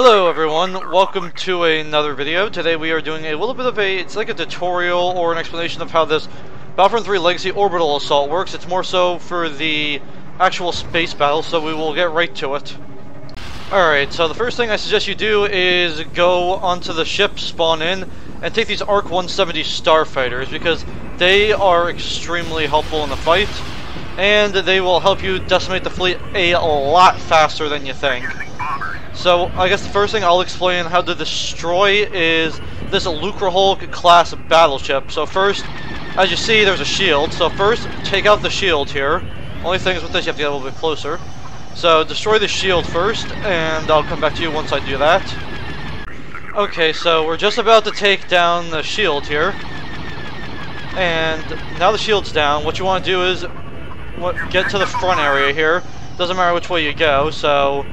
Hello everyone, welcome to another video. Today we are doing a little bit of a, it's like a tutorial or an explanation of how this Battlefront 3 Legacy Orbital Assault works. It's more so for the actual space battle, so we will get right to it. Alright, so the first thing I suggest you do is go onto the ship, spawn in, and take these ARC 170 Starfighters, because they are extremely helpful in the fight, and they will help you decimate the fleet a lot faster than you think. So, I guess the first thing I'll explain how to destroy is this Lucrehulk class battleship. So first, as you see, there's a shield. So first, take out the shield here. Only thing is with this, you have to get a little bit closer. So destroy the shield first, and I'll come back to you once I do that. Okay, so we're just about to take down the shield here. And now the shield's down, what you want to do is get to the front area here. Doesn't matter which way you go, so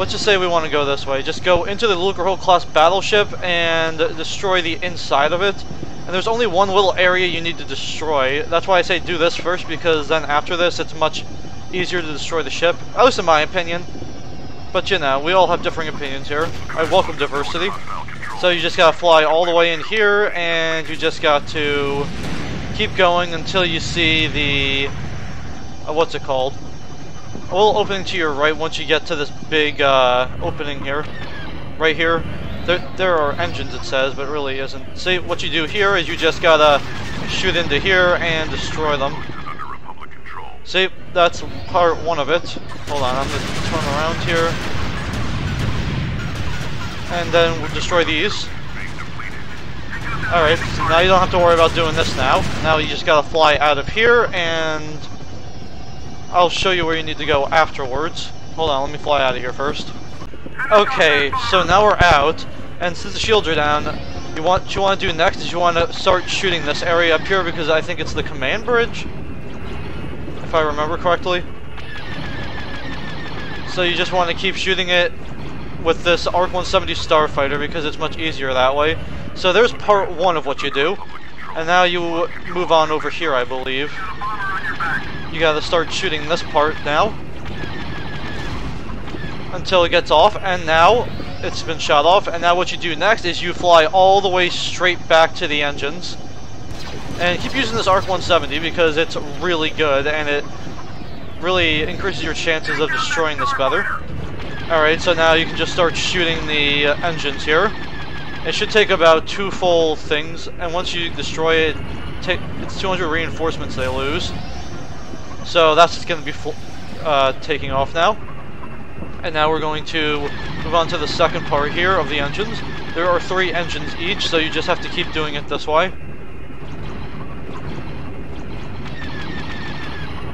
let's just say we want to go this way. Just go into the Lucrehulk class battleship and destroy the inside of it. And there's only one little area you need to destroy. That's why I say do this first, because then after this it's much easier to destroy the ship. At least in my opinion. But you know, we all have differing opinions here. I welcome diversity. So you just gotta fly all the way in here, and you just got to keep going until you see the... Uh, what's it called? A little opening to your right once you get to this big uh, opening here. Right here. There, there are engines, it says, but it really isn't. See, what you do here is you just gotta shoot into here and destroy them. See, that's part one of it. Hold on, I'm gonna turn around here. And then we'll destroy these. Alright, so now you don't have to worry about doing this now. Now you just gotta fly out of here and I'll show you where you need to go afterwards. Hold on, let me fly out of here first. Okay, so now we're out, and since the shields are down, you want what you want to do next is you want to start shooting this area up here because I think it's the command bridge, if I remember correctly. So you just want to keep shooting it with this ARC 170 Starfighter because it's much easier that way. So there's part one of what you do, and now you move on over here, I believe. You gotta start shooting this part now. Until it gets off, and now it's been shot off, and now what you do next is you fly all the way straight back to the engines. And keep using this ARC 170 because it's really good, and it really increases your chances of destroying this better. Alright, so now you can just start shooting the uh, engines here. It should take about two full things, and once you destroy it, it's 200 reinforcements they lose. So that's just going to be uh, taking off now. And now we're going to move on to the second part here of the engines. There are three engines each, so you just have to keep doing it this way.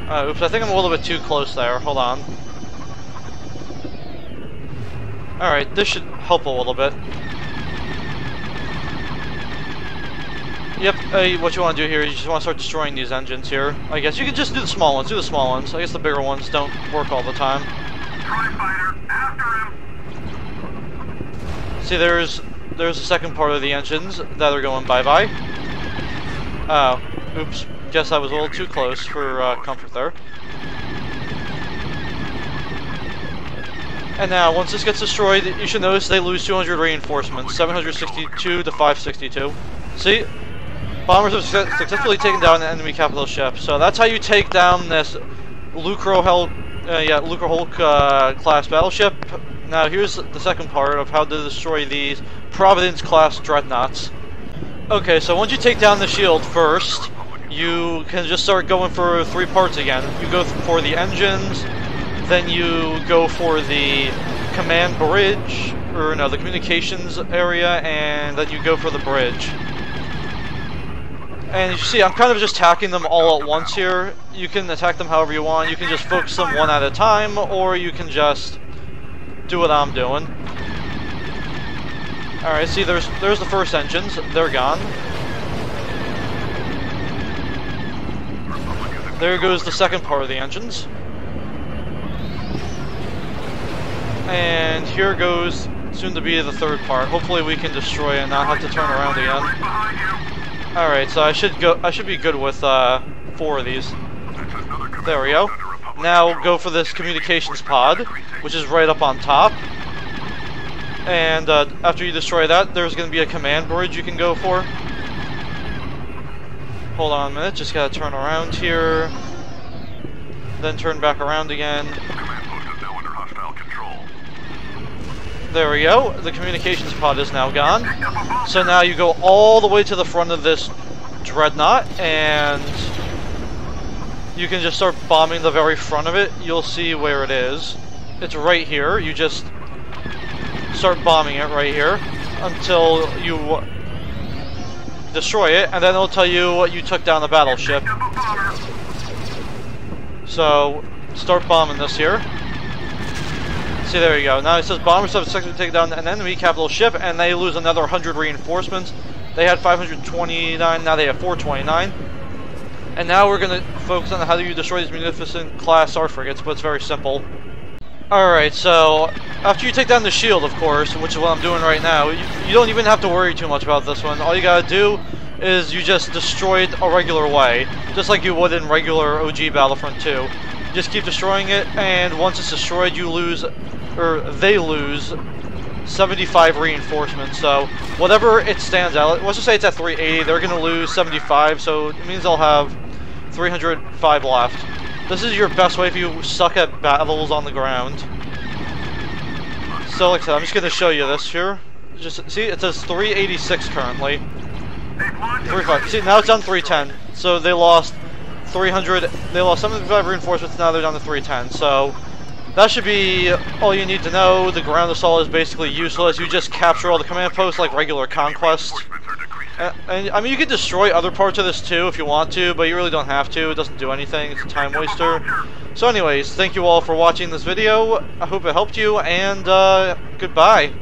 Uh, oops, I think I'm a little bit too close there. Hold on. Alright, this should help a little bit. Yep, uh, what you want to do here is you just want to start destroying these engines here. I guess you can just do the small ones, do the small ones. I guess the bigger ones don't work all the time. See, there's there's the second part of the engines that are going bye-bye. Oh, oops. Guess I was a little too close for uh, comfort there. And now, once this gets destroyed, you should notice they lose 200 reinforcements, 762 to 562. See, Bombers have successfully taken down an enemy capital ship. So that's how you take down this Lucrehulk, uh, yeah, Lucrehulk uh, class battleship. Now here's the second part of how to destroy these Providence class dreadnoughts. Okay, so once you take down the shield first, you can just start going for three parts again. You go for the engines, then you go for the command bridge, or no, the communications area, and then you go for the bridge. And you see, I'm kind of just attacking them all at once here. You can attack them however you want. You can just focus them one at a time, or you can just do what I'm doing. Alright, see, there's there's the first engines. They're gone. There goes the second part of the engines. And here goes soon to be the third part. Hopefully we can destroy it and not have to turn around again. Alright, so I should go I should be good with uh four of these. There we go. Now go for this communications pod, which is right up on top. And uh, after you destroy that, there's going to be a command bridge you can go for. Hold on a minute, just gotta turn around here. Then turn back around again. There we go. The communications pod is now gone. So now you go all the way to the front of this dreadnought and you can just start bombing the very front of it. You'll see where it is. It's right here. You just start bombing it right here until you destroy it, and then it'll tell you what you took down the battleship. So, start bombing this here. See, there you go. Now it says bombers have successfully taken down an enemy capital ship, and they lose another 100 reinforcements. They had 529, now they have 429. And now we're going to focus on how do you destroy these Munificent class star frigates, but it's very simple. Alright, so after you take down the shield, of course, which is what I'm doing right now, you, you, don't even have to worry too much about this one. All you gotta do is you just destroy it a regular way, just like you would in regular OG Battlefront 2. Just keep destroying it, and once it's destroyed, you lose, or they lose, 75 reinforcements. So whatever it stands at, let's just say it's at 380, they're gonna lose 75, so it means they'll have 305 left. This is your best way if you suck at battles on the ground. So like I said, I'm just gonna show you this here. Just see, it says 386 currently. 35. See, now it's down 310. So they lost 300. They lost 75 reinforcements. Now they're down to 310. So that should be all you need to know. The ground assault is basically useless. You just capture all the command posts like regular conquest. And, and, I mean, you can destroy other parts of this too if you want to, but you really don't have to. It doesn't do anything. It's a time waster. So anyways, thank you all for watching this video. I hope it helped you, and uh, goodbye.